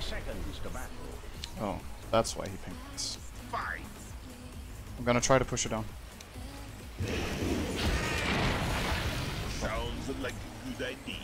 30 seconds to battle. Oh, that's why he pinged this. Fight! I'm gonna try to push it down. Sounds like a good idea.